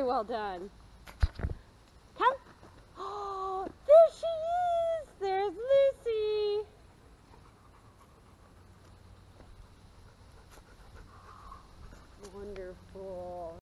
Very well done.